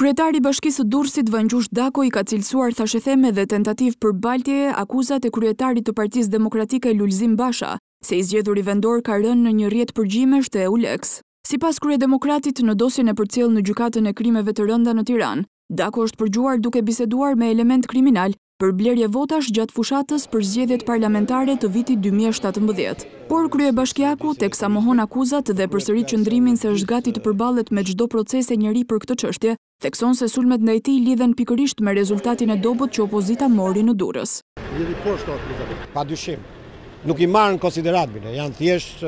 Kryetari i Bashkisë së Durrësit, Vangjush Dako i ka cilësuar thashetheme dhe tentativë për baltjeje akuzat e kryetarit të Partisë Demokratike Lulzim Basha, se i zgjedhuri vendor ka rënë në një rrjet përgjimesh të EULEX. Sipas kryedemokratit, në dosjen e përcjellë në Gjykatën e Krimeve të Rënda në Tiranë, Dako është përgjuar duke biseduar me elementë kriminalë për blerje votash gjatë fushatës për zgjedhjet parlamentare të vitit dy mijë e shtatëmbëdhjetë. Por kryebashkiaku, teksa mohon akuzat dhe përsërit qëndrimin se është gati të përballet me çdo proces e njeri për këtë çështje, thekson se sulmet ndaj tij lidhen pikërisht me rezultatin e dobët që opozita mori në Durrës. Padyshim, nuk i marr në konsideratë bile, janë thjesht,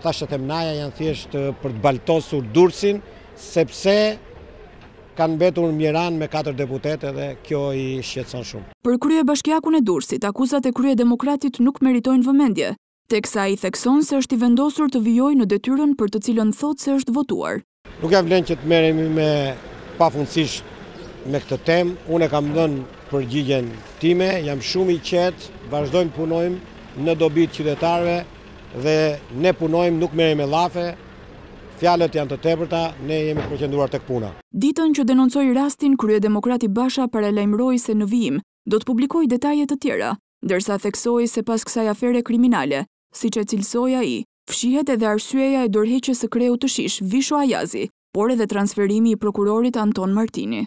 thashethemnaja, janë thjesht për të baltosur Durrësin, sepse Kanë mbetur mjeranë me katër deputetë dhe kjo i shqetëson shumë. Për kryebashkiakun e Durrësit, akuzat e kryedemokratit nuk meritojnë vëmendje, teksa ai thekson se është i vendosur të vijojë në detyrën për të cilën thotë se është votuar. Nuk ia vlen që të merremi me pafundësisht me këtë temë. Unë e kam dhënë përgjigjen time, jam shumë i qetë, vazhdojmë punojmë në dobi të qytetarëve dhe ne punojmë, nuk merremi me llafe. Fjalët janë të tepërta, ne jemi të përqendruar tek puna. Ditën që denoncoi rastin, kryedemokrati Basha paralajmëroi se në vijim do të publikojë detaje të tjera, ndërsa theksoi se pas kësaj afere kriminale, siç e cilësoi ai, fshihet edhe arsyeja e dorëheqjes së kreut të SHISH, Visho Ajazi, por edhe transferimi i prokurorit Anton Martini.